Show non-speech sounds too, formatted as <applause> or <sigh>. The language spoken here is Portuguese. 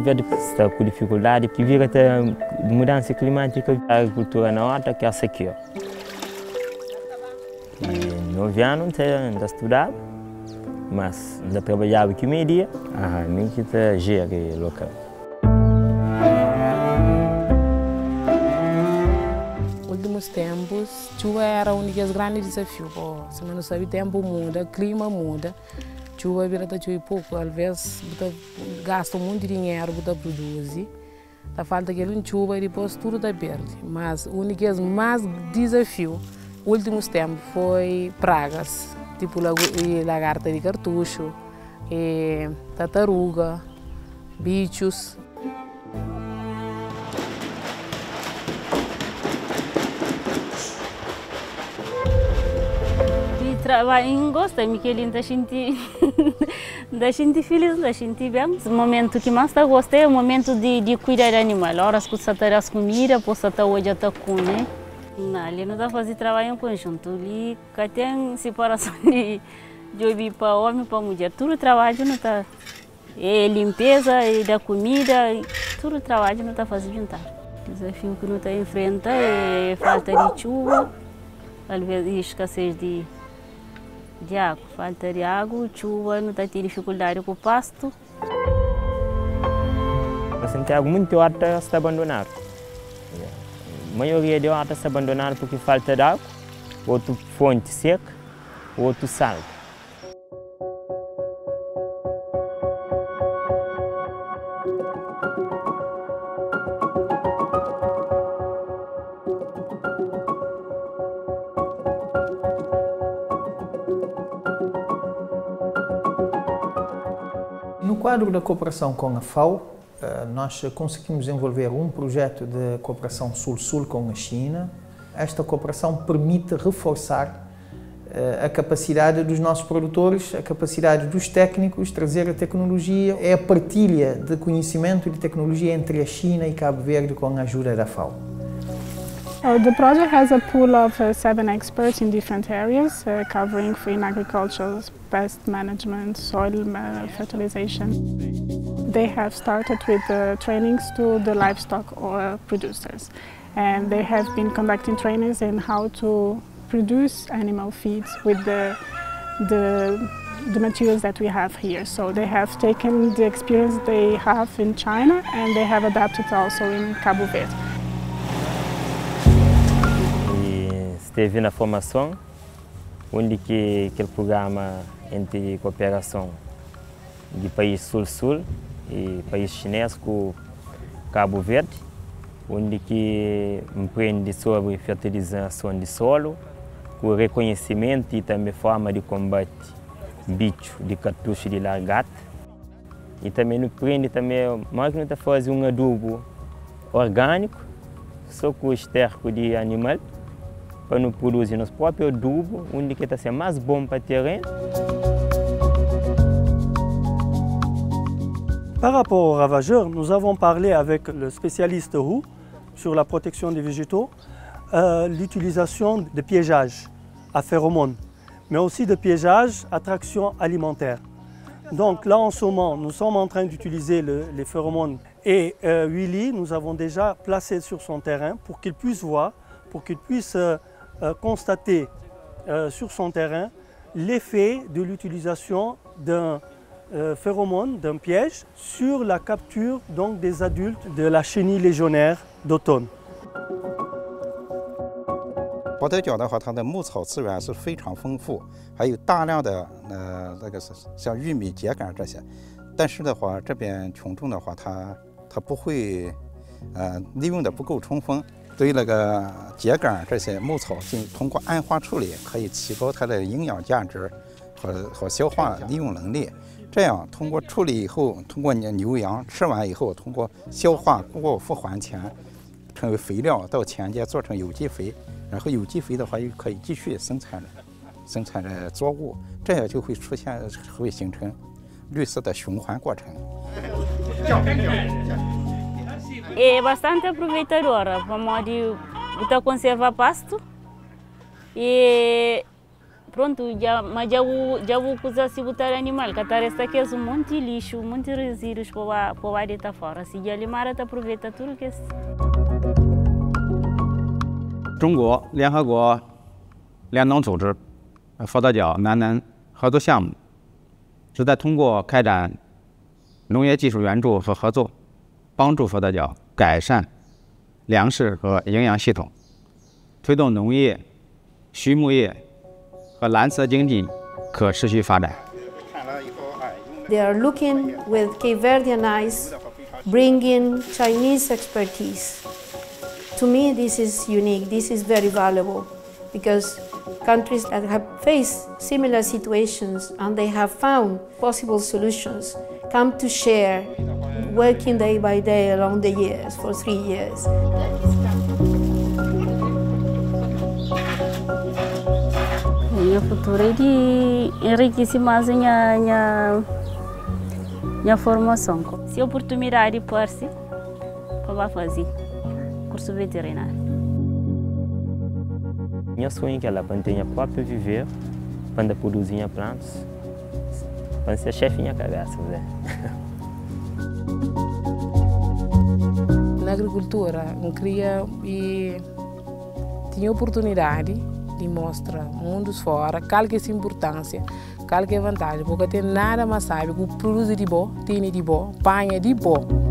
Verde está com dificuldade devido à mudança climática, a agricultura na horta que é a sequia. E nove anos ainda estudava, mas ainda trabalhava aqui meio dia, ah, nem que está gere local. últimos tempos, chuva era um dos grandes desafios. Se não sabe, o tempo muda, o clima muda. Chuva vira da chuva pouco, às vezes gasta muito dinheiro para produzir. Tá falta aquele chuva e depois tudo está verde. Mas o único mais desafio, últimos tempos, foi pragas, tipo lagarta de cartucho, tartaruga, bichos. Trabalho gosto, Miquelin, da gente, <laughs> da gente feliz, da gente bem. O momento que mais gostei é o momento de, de cuidar do animal. Horas que você está as comida, posso estar hoje até com, né? Não, ali não dá fazer trabalho em conjunto. Ali tem separação <laughs> de, de homem para homem para mulher. Tudo trabalho não está. É limpeza, é da comida, tudo trabalho não está fazendo juntar. O desafio que não está enfrenta é falta de chuva, vezes escassez de de água. Falta de água, chuva, não está tendo dificuldade com o pasto. Santiago, muita horta está abandonada. A maioria de horta está abandonada porque falta de água, outro fonte seca, outro sal. Quadro da cooperação com a FAO, nós conseguimos desenvolver um projeto de cooperação Sul-Sul com a China. Esta cooperação permite reforçar a capacidade dos nossos produtores, a capacidade dos técnicos, trazer a tecnologia, é a partilha de conhecimento e de tecnologia entre a China e Cabo Verde com a ajuda da FAO. Uh, the project has a pool of uh, seven experts in different areas, uh, covering green agriculture, pest management, soil fertilization. They have started with trainings to the livestock or producers, and they have been conducting trainings in how to produce animal feeds with the, the the materials that we have here. So they have taken the experience they have in China and they have adapted also in Cabo Verde. Esteve na formação, onde que aquele programa entre cooperação de país sul-sul e país chinês com Cabo Verde, onde que empreende sobre fertilização de solo, com reconhecimento e também forma de combate bicho de cartucho de largata. E também empreende também, mais que não fazer um adubo orgânico, só com esterco de animal, para produzir nosso próprio adubo, onde que está mais bom para. Par rapport aux ravageurs, nous avons parlé avec le spécialiste Roux sur la protection des végétaux, euh, l'utilisation de piégeage à phéromones, mais aussi de piégeage à traction alimentaire. Donc là en ce moment, nous sommes en train d'utiliser le, les phéromones et euh, Willy, nous avons déjà placé sur son terrain pour qu'il puisse voir, pour qu'il puisse euh, constater sur son terrain l'effet de l'utilisation d'un phéromone, d'un piège, sur la capture donc, des adultes de la chenille légionnaire d'automne. 宝德角的话，它的牧草资源是非常丰富，还有大量的呃那个是像玉米、秸秆这些。但是的话，这边群众的话，他他不会呃利用的不够充分。对那个秸秆这些牧草进通过暗化处理，可以提高它的营养价值和和消化利用能力。这样通过处理以后，通过牛羊吃完以后，通过消化过复还钱，成为肥料到田间做成有机肥，然后有机肥的话又可以继续生产生产的作物，这样就会出现会形成绿色的循环过程。É bastante aproveitadora, para modo de conservar pasto e pronto, já, mas já o, já o coisa se botar animal, que tá resta que é um monte de lixo, um monte de resíduos para para lá de fora, se já limar até aproveita tudo que é 中国联合国联农组织佛得角南南合作项目，旨在通过开展农业技术援助和合作，帮助佛得角 改善粮食和营养系统，推动农业、畜牧业和蓝色经济可持续发展。 They are looking with Cape Verdean eyes, bringing Chinese expertise. To me, this is unique, this is very valuable because countries that have faced similar situations and they have found possible solutions come to share, Working day by day along the years for three years. Minha futura é de enriquecer mais a minha, minha, minha formação. Se oportunidade parece, para fazer curso veterinário. Minha sonho é que ela ter próprio viver, para produzir plantas, para ser chefe minha cabeça, né? <laughs> agricultura, queria e tinha oportunidade de mostrar mundos fora, qual que é a importância, qual que é a vantagem, porque tem nada mais sabe que produzir de bom, tem de bom, panha de bom.